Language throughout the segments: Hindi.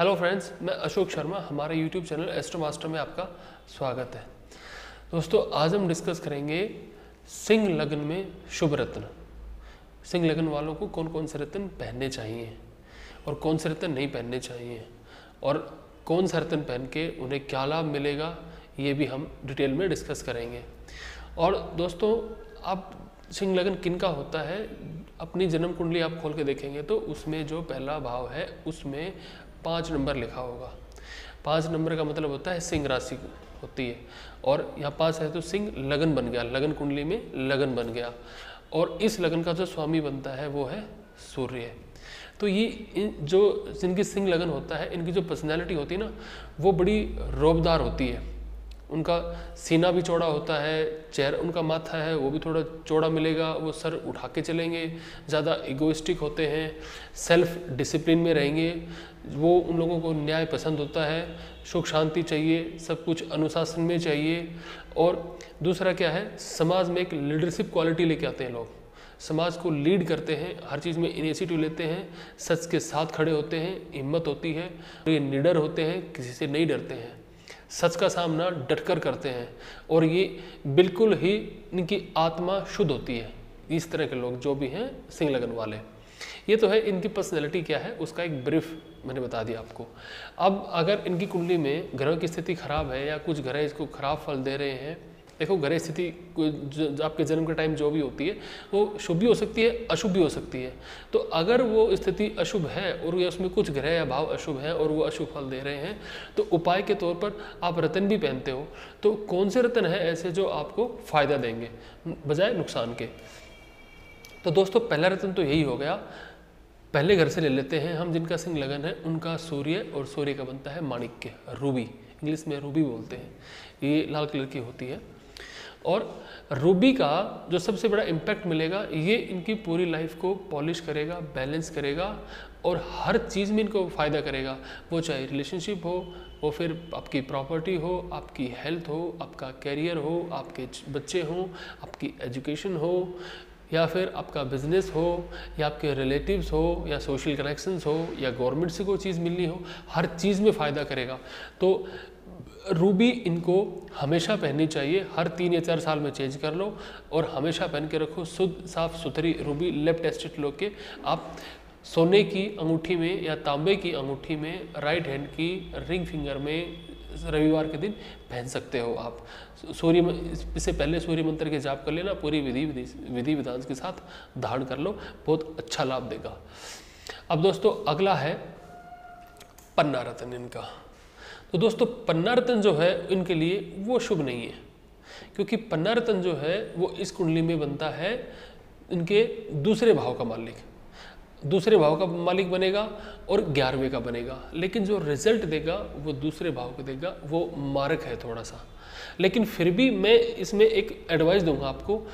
हेलो फ्रेंड्स मैं अशोक शर्मा, हमारे यूट्यूब चैनल एस्ट्रो मास्टर में आपका स्वागत है। दोस्तों, आज हम डिस्कस करेंगे सिंह लग्न में शुभ रत्न। सिंह लगन वालों को कौन कौन से रत्न पहनने चाहिए और कौन से रत्न नहीं पहनने चाहिए और कौन सा रत्न पहन के उन्हें क्या लाभ मिलेगा, ये भी हम डिटेल में डिस्कस करेंगे। और दोस्तों, आप सिंह लगन किन का होता है, अपनी जन्म कुंडली आप खोल के देखेंगे तो उसमें जो पहला भाव है, उसमें पाँच नंबर लिखा होगा। पाँच नंबर का मतलब होता है सिंह राशि होती है। और यहाँ पास है तो सिंह लगन बन गया, लगन कुंडली में लगन बन गया। और इस लगन का जो स्वामी बनता है वो है सूर्य। तो ये जो जिनकी सिंह लगन होता है, इनकी जो पर्सनैलिटी होती है ना, वो बड़ी रोबदार होती है। उनका सीना भी चौड़ा होता है, चेहरा उनका माथा है, वो भी थोड़ा चौड़ा मिलेगा, वो सर उठा के चलेंगे, ज़्यादा इगोइस्टिक होते हैं सेल्फ डिसिप्लिन में रहेंगे, वो उन लोगों को न्याय पसंद होता है, सुख शांति चाहिए, सब कुछ अनुशासन में चाहिए, और दूसरा क्या है, समाज में एक लीडरशिप क्वालिटी लेके आते हैं लोग, समाज को लीड करते हैं, हर चीज़ में इनिशिएटिव लेते हैं, सच के साथ खड़े होते हैं, हिम्मत होती है, ये निडर होते हैं, किसी से नहीं डरते हैं। सच का सामना डटकर करते हैं और ये बिल्कुल ही इनकी आत्मा शुद्ध होती है, इस तरह के लोग जो भी हैं सिंह लगन वाले। ये तो है इनकी पर्सनैलिटी क्या है, उसका एक ब्रीफ मैंने बता दिया आपको। अब अगर इनकी कुंडली में ग्रह की स्थिति खराब है या कुछ ग्रह इसको खराब फल दे रहे हैं देखो ग्रह स्थिति आपके जन्म के टाइम जो भी होती है, वो शुभ भी हो सकती है, अशुभ भी हो सकती है। तो अगर वो स्थिति अशुभ है और उसमें कुछ ग्रह या भाव अशुभ है और वो अशुभ फल दे रहे हैं तो उपाय के तौर पर आप रतन भी पहनते हो। तो कौन से रतन है ऐसे जो आपको फ़ायदा देंगे, बजाय नुकसान के? तो दोस्तों, पहला रतन तो यही हो गया। पहले घर से ले लेते हैं हम, जिनका सिंह लगन है, उनका सूर्य और सूर्य का बनता है माणिक्य, रूबी। इंग्लिश में रूबी बोलते हैं। ये लाल कलर की होती है। और रूबी का जो सबसे बड़ा इम्पैक्ट मिलेगा, ये इनकी पूरी लाइफ को पॉलिश करेगा बैलेंस करेगा और हर चीज़ में इनको फ़ायदा करेगा। वो चाहे रिलेशनशिप हो, वो फिर आपकी प्रॉपर्टी हो, आपकी हेल्थ हो, आपका कैरियर हो, आपके बच्चे हों, आपकी एजुकेशन हो, या फिर आपका बिज़नेस हो, या आपके रिलेटिव्स हो, या सोशल कनेक्शंस हो, या गवर्नमेंट से कोई चीज़ मिलनी हो, हर चीज़ में फ़ायदा करेगा। तो रूबी इनको हमेशा पहननी चाहिए। हर तीन या चार साल में चेंज कर लो और हमेशा पहन के रखो। शुद्ध, साफ़, सुथरी रूबी लेफ़्ट टेस्टेड लो के। आप सोने की अंगूठी में या तांबे की अंगूठी में राइट हैंड की रिंग फिंगर में रविवार के दिन पहन सकते हो आप। सूर्य इससे पहले सूर्य मंत्र के जाप कर लेना, पूरी विधि विधि विधान के साथ धारण कर लो। बहुत अच्छा लाभ देगा। अब दोस्तों, अगला है पन्ना रतन इनका। तो दोस्तों, पन्ना रतन जो है, इनके लिए वो शुभ नहीं है। क्योंकि पन्ना रतन जो है, वो इस कुंडली में बनता है इनके दूसरे भाव का मालिक। दूसरे भाव का मालिक बनेगा और ग्यारहवें का बनेगा। लेकिन जो रिज़ल्ट देगा, वो दूसरे भाव का देगा, वो मारक है थोड़ा सा। लेकिन फिर भी मैं इसमें एक एडवाइस दूँगा आपको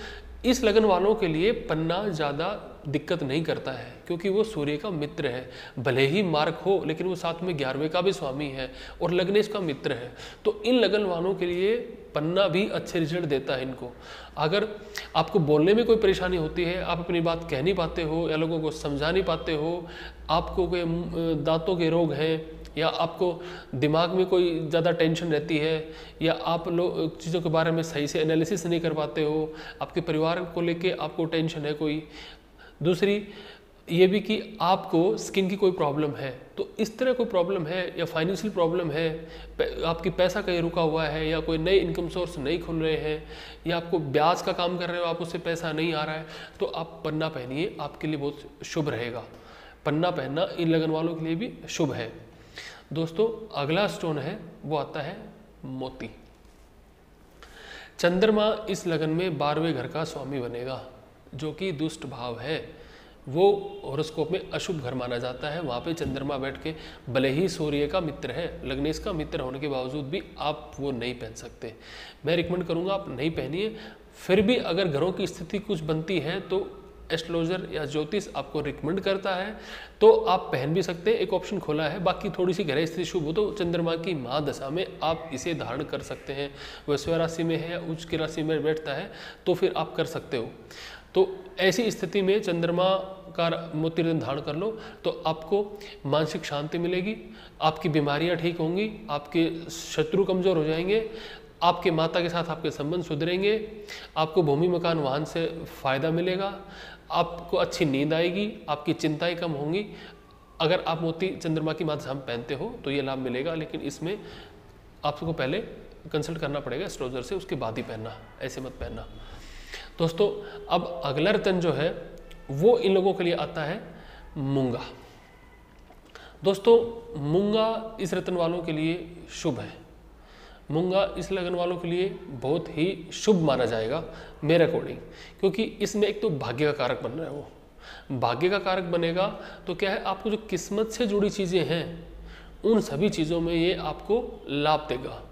इस लगन वालों के लिए पन्ना ज़्यादा दिक्कत नहीं करता है, क्योंकि वो सूर्य का मित्र है। भले ही मार्क हो, लेकिन वो साथ में ग्यारहवें का भी स्वामी है और लग्नेश का मित्र है। तो इन लगन वालों के लिए पन्ना भी अच्छे रिज़ल्ट देता है इनको। अगर आपको बोलने में कोई परेशानी होती है, आप अपनी बात कह नहीं पाते हो या लोगों को समझा नहीं पाते हो, आपको कोई दांतों के रोग हैं या आपको दिमाग में कोई ज़्यादा टेंशन रहती है, या आप लोग चीज़ों के बारे में सही से एनालिसिस नहीं कर पाते हो, आपके परिवार को लेके आपको टेंशन है कोई। दूसरी, ये भी कि आपको स्किन की कोई प्रॉब्लम है तो इस तरह कोई प्रॉब्लम है, या फाइनेंशियल प्रॉब्लम है आपकी पैसा कहीं रुका हुआ है, या कोई नए इनकम सोर्स नहीं खुल रहे हैं, या आपको ब्याज का काम कर रहे हो, आप उससे पैसा नहीं आ रहा है तो आप पन्ना पहनिए, आपके लिए बहुत शुभ रहेगा। पन्ना पहनना इन लगन वालों के लिए भी शुभ है। दोस्तों, अगला स्टोन है, वो आता है मोती। चंद्रमा इस लगन में बारहवें घर का स्वामी बनेगा, जो कि दुष्ट भाव है। वो हॉरोस्कोप में अशुभ घर माना जाता है। वहाँ पे चंद्रमा बैठ के भले ही सूर्य का मित्र है, लग्नेश का मित्र होने के बावजूद भी आप वो नहीं पहन सकते। मैं रिकमेंड करूँगा, आप नहीं पहनिए। फिर भी अगर घरों की स्थिति कुछ बनती है तो एस्ट्रोलॉजर या ज्योतिष आपको रिकमेंड करता है तो आप पहन भी सकते हैं, एक ऑप्शन खोला है। बाकी थोड़ी सी गहराई स्थिति शुभ हो तो चंद्रमा की महादशा में आप इसे धारण कर सकते हैं। वह राशि में है उच्च की राशि में बैठता है तो फिर आप कर सकते हो। तो ऐसी स्थिति में चंद्रमा का मोती धारण कर लो तो आपको मानसिक शांति मिलेगी, आपकी बीमारियाँ ठीक होंगी, आपके शत्रु कमज़ोर हो जाएँगे, आपके माता के साथ आपके संबंध सुधरेंगे, आपको भूमि मकान वाहन से फ़ायदा मिलेगा आपको अच्छी नींद आएगी, आपकी चिंताएँ कम होंगी। अगर आप मोती चंद्रमा की माता हम पहनते हो तो ये लाभ मिलेगा, लेकिन इसमें आपको पहले कंसल्ट करना पड़ेगा एस्ट्रोलजर से, उसके बाद ही पहनना, ऐसे मत पहनना। दोस्तों, अब अगला रतन जो है, वो इन लोगों के लिए आता है मूँगा। दोस्तों, मूँगा इस रतन वालों के लिए शुभ है। मूँगा इस लगन वालों के लिए बहुत ही शुभ माना जाएगा, मेरे अकॉर्डिंग क्योंकि इसमें एक तो भाग्य का कारक बन रहा है वो। भाग्य का कारक बनेगा तो क्या है, आपको जो किस्मत से जुड़ी चीज़ें हैं, उन सभी चीज़ों में ये आपको लाभ देगा।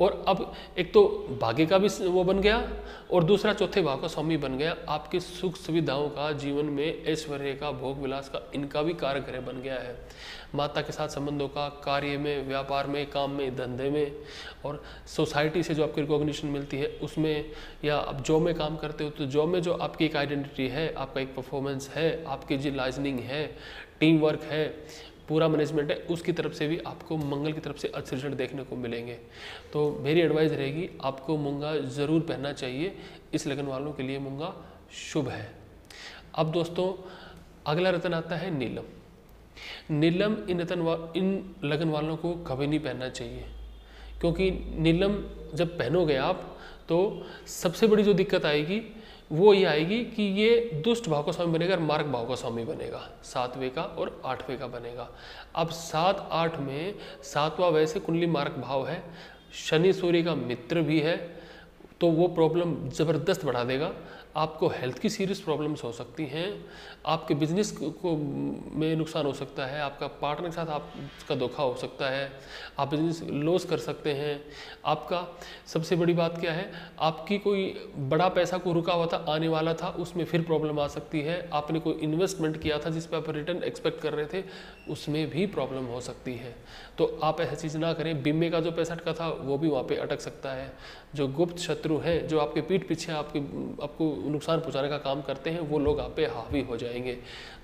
और अब एक तो भाग्य का भी वो बन गया, और दूसरा चौथे भाव का स्वामी बन गया। आपके सुख सुविधाओं का, जीवन में ऐश्वर्य का भोग विलास का, इनका भी कारक ग्रह बन गया है। माता के साथ संबंधों का, कार्य में, व्यापार में, काम में, धंधे में और सोसाइटी से जो आपकी रिकॉग्निशन मिलती है, उसमें या आप जॉब में काम करते हो तो जॉब में जो आपकी एक आइडेंटिटी है, आपका एक परफॉर्मेंस है, आपकी जो लाइजनिंग है टीम वर्क है, पूरा मैनेजमेंट है, उसकी तरफ़ से भी आपको मंगल की तरफ़ से अच्छे रिज़ल्ट देखने को मिलेंगे। तो मेरी एडवाइस रहेगी, आपको मूँगा ज़रूर पहनना चाहिए, इस लगन वालों के लिए मूँगा शुभ है। अब दोस्तों, अगला रतन आता है नीलम। नीलम इन रतन इन लगन वालों को कभी नहीं पहनना चाहिए। क्योंकि नीलम जब पहनोगे आप तो सबसे बड़ी जो दिक्कत आएगी, वो ये आएगी कि ये दुष्ट भाव का स्वामी बनेगा और मार्ग भाव का स्वामी बनेगा। सातवें का और आठवें का बनेगा। अब सात आठ में सातवां वैसे कुंडली मार्ग भाव है, शनि सूर्य का मित्र भी है तो वो प्रॉब्लम ज़बरदस्त बढ़ा देगा। आपको हेल्थ की सीरियस प्रॉब्लम्स हो सकती हैं, आपके बिज़नेस को में नुकसान हो सकता है, आपका पार्टनर के साथ आपका धोखा हो सकता है, आप बिज़नेस लॉस कर सकते हैं। आपका सबसे बड़ी बात क्या है, आपकी कोई बड़ा पैसा को रुका हुआ था, आने वाला था, उसमें फिर प्रॉब्लम आ सकती है। आपने कोई इन्वेस्टमेंट किया था, जिस पर आप रिटर्न एक्सपेक्ट कर रहे थे, उसमें भी प्रॉब्लम हो सकती है। तो आप ऐसी चीज़ ना करें, बीमे का जो पैसा अटका था, वो भी वहाँ पर अटक सकता है। जो गुप्त शत्रु है, जो आपके पीठ पीछे आपके, आपको नुकसान पहुँचाने का काम करते हैं, वो लोग आप पे हावी हो जाएँगे।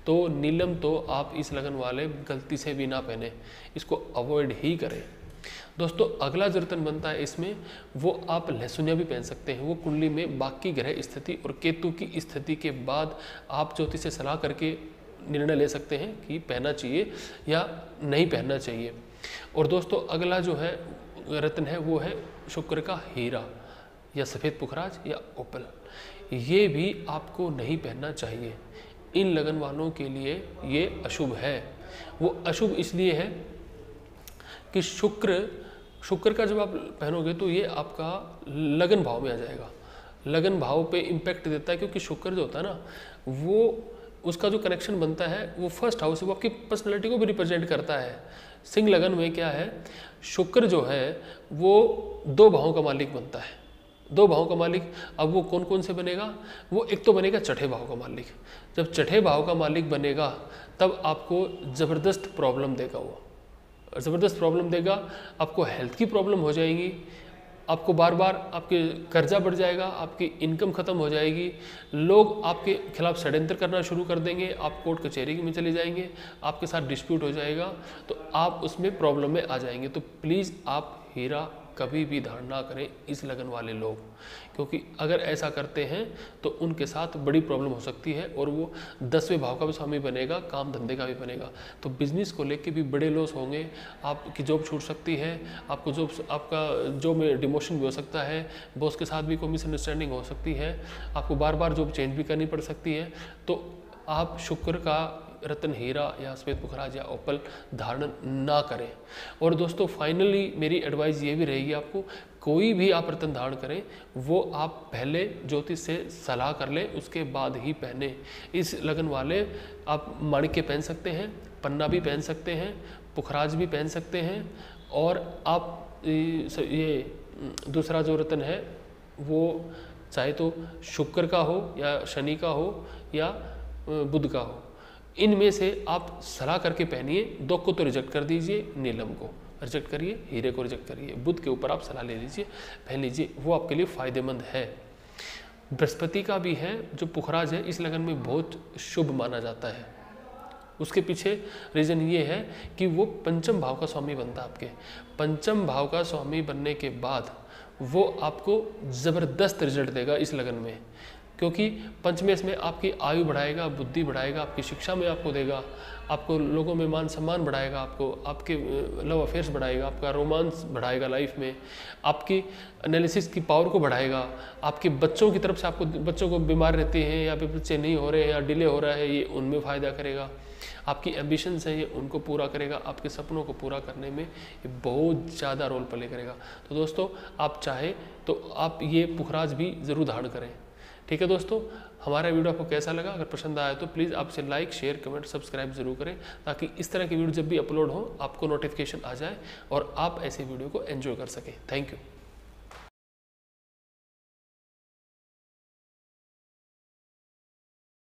तो नीलम तो आप इस लगन वाले गलती से भी ना पहने, इसको अवॉइड ही करें। दोस्तों, अगला जो रतन बनता है इसमें, वो आप लहसुनिया भी पहन सकते हैं। वो कुंडली में बाकी ग्रह स्थिति और केतु की स्थिति के बाद आप ज्योतिष से सलाह करके निर्णय ले सकते हैं कि पहनना चाहिए या नहीं पहनना चाहिए। और दोस्तों, अगला जो है, रत्न है, वो है शुक्र का हीरा, या सफ़ेद पुखराज या ओपल। ये भी आपको नहीं पहनना चाहिए। इन लगन वालों के लिए ये अशुभ है। वो अशुभ इसलिए है कि शुक्र शुक्र का जब आप पहनोगे तो ये आपका लगन भाव में आ जाएगा। लगन भाव पे इम्पैक्ट देता है क्योंकि शुक्र जो होता है ना, वो, उसका जो कनेक्शन बनता है, वो फ़र्स्ट हाउस वो आपकी पर्सनैलिटी को भी रिप्रेजेंट करता है। सिंह लगन में क्या है, शुक्र जो है, वो दो भावों का मालिक बनता है। दो भावों का मालिक, अब वो कौन कौन से बनेगा? वो एक तो बनेगा चठे भाव का मालिक। जब चठे भाव का मालिक बनेगा, तब आपको ज़बरदस्त प्रॉब्लम देगा वो। ज़बरदस्त प्रॉब्लम देगा, आपको हेल्थ की प्रॉब्लम हो जाएगी, आपको बार बार आपके कर्जा बढ़ जाएगा, आपकी इनकम ख़त्म हो जाएगी, लोग आपके खिलाफ षड्यंत्र करना शुरू कर देंगे, आप कोर्ट कचहरी में चले जाएँगे, आपके साथ डिस्प्यूट हो जाएगा तो आप उसमें प्रॉब्लम में आ जाएँगे। तो प्लीज़ आप हीरा कभी भी धारण ना करें इस लगन वाले लोग। क्योंकि अगर ऐसा करते हैं तो उनके साथ बड़ी प्रॉब्लम हो सकती है और वो दसवें भाव का भी स्वामी बनेगा, काम धंधे का भी बनेगा। तो बिज़नेस को लेके भी बड़े लॉस होंगे। आपकी जॉब छूट सकती है, आपको जॉब आपका जॉब में डिमोशन भी हो सकता है बॉस के साथ भी कोई मिसअंडरस्टैंडिंग हो सकती है, आपको बार बार जॉब चेंज भी करनी पड़ सकती है। तो आप शुक्र का रत्न हीरा या श्वेत पुखराज या ओपल धारण ना करें। और दोस्तों फाइनली मेरी एडवाइस ये भी रहेगी आपको, कोई भी आप रत्न धारण करें, वो आप पहले ज्योतिष से सलाह कर लें, उसके बाद ही पहने। इस लगन वाले आप माणिक्य पहन सकते हैं, पन्ना भी पहन सकते हैं पुखराज भी पहन सकते हैं, और आप, ये दूसरा जो रतन है, वो चाहे तो शुक्र का हो या शनि का हो या बुध का हो। इनमें से आप सलाह करके पहनिए, दो को तो रिजेक्ट कर दीजिए, नीलम को रिजेक्ट करिए, हीरे को रिजेक्ट करिए, बुद्ध के ऊपर आप सलाह ले लीजिए, पहन लीजिए, वो आपके लिए फ़ायदेमंद है। बृहस्पति का भी है, जो पुखराज है, इस लगन में बहुत शुभ माना जाता है। उसके पीछे रीज़न ये है कि वो पंचम भाव का स्वामी बनता है आपके। पंचम भाव का स्वामी बनने के बाद वो आपको ज़बरदस्त रिज़ल्ट देगा इस लगन में। क्योंकि पंचमेश में आपकी आयु बढ़ाएगा, बुद्धि बढ़ाएगा, आपकी शिक्षा में आपको देगा, आपको लोगों में मान सम्मान बढ़ाएगा, आपको, आपके लव अफेयर्स बढ़ाएगा, आपका रोमांस बढ़ाएगा लाइफ में, आपकी एनालिसिस की पावर को बढ़ाएगा, आपके बच्चों की तरफ़ से आपको, बच्चों को बीमार रहते हैं या फिर बच्चे नहीं हो रहे हैं या डिले हो रहा है, ये उनमें फ़ायदा करेगा, आपकी एम्बिशंस हैं, ये उनको पूरा करेगा, आपके सपनों को पूरा करने में ये बहुत ज़्यादा रोल प्ले करेगा। तो दोस्तों, आप चाहे तो आप ये पुखराज भी ज़रूर धारण करें। ठीक है दोस्तों, हमारा वीडियो आपको कैसा लगा? अगर पसंद आया तो प्लीज़ आपसे लाइक शेयर कमेंट सब्सक्राइब ज़रूर करें ताकि इस तरह की वीडियो जब भी अपलोड हो, आपको नोटिफिकेशन आ जाए और आप ऐसे वीडियो को एंजॉय कर सकें। Thank you